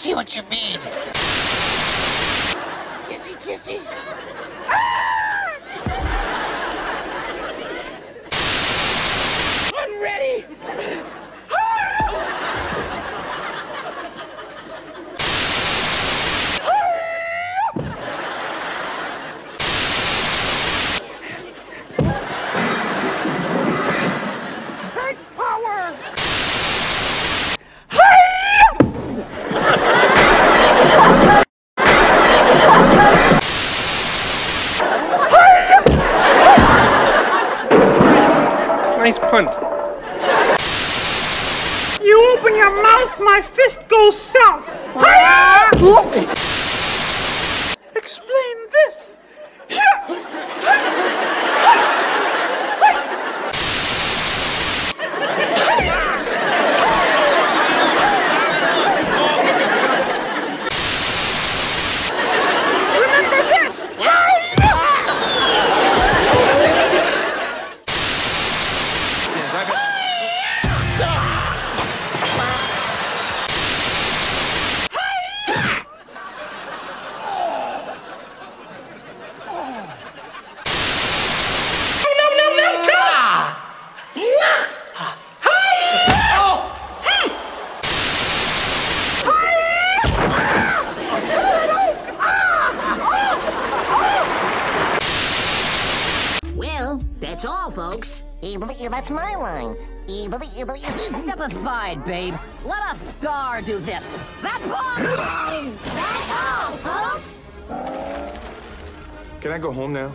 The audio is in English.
see what you mean. Kissy, kissy. Ah! Nice punt. You open your mouth, my fist goes south. That's all, folks. That's my line. Step aside, babe. Let a star do this. That's all! That's all, folks. Can I go home now?